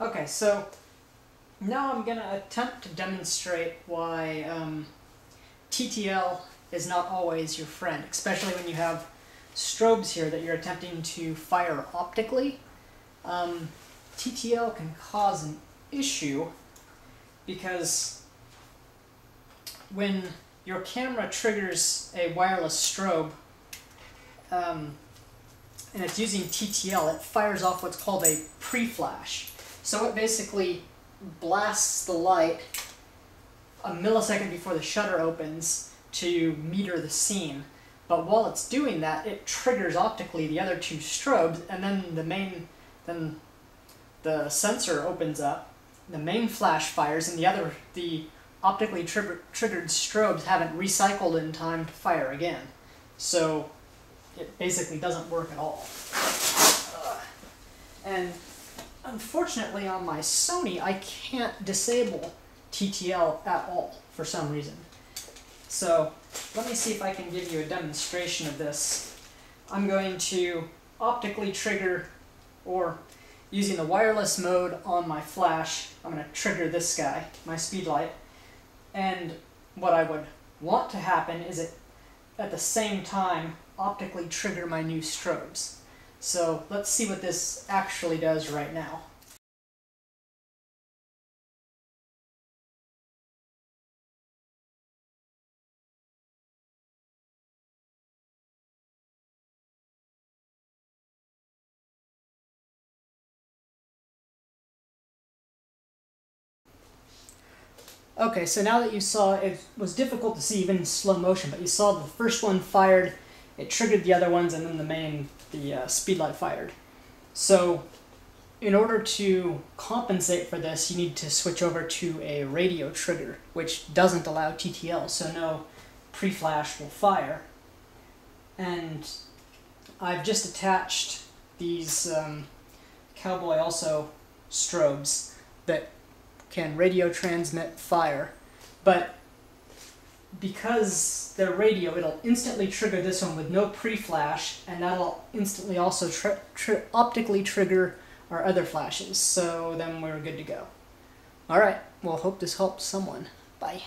Okay, so now I'm going to attempt to demonstrate why um, TTL is not always your friend, especially when you have strobes here that you're attempting to fire optically. Um, TTL can cause an issue because when your camera triggers a wireless strobe um, and it's using TTL, it fires off what's called a pre-flash. So it basically blasts the light a millisecond before the shutter opens to meter the scene. But while it's doing that, it triggers optically the other two strobes, and then the main, then the sensor opens up, the main flash fires, and the other, the optically trigger, triggered strobes haven't recycled in time to fire again. So it basically doesn't work at all. And unfortunately on my Sony, I can't disable TTL at all for some reason. So let me see if I can give you a demonstration of this. I'm going to optically trigger, or using the wireless mode on my flash, I'm going to trigger this guy, my speed light. And what I would want to happen is it, at the same time, optically trigger my new strobes. So let's see what this actually does right now. Okay, so now that you saw, it was difficult to see even in slow motion, but you saw the first one fired, it triggered the other ones, and then the main, the uh, speedlight fired. So in order to compensate for this, you need to switch over to a radio trigger, which doesn't allow TTL, so no pre-flash will fire. And I've just attached these um, Cowboy also strobes that can radio transmit fire, but because they're radio, it'll instantly trigger this one with no pre-flash, and that'll instantly also tri tri optically trigger our other flashes, so then we're good to go. Alright, well hope this helps someone. Bye.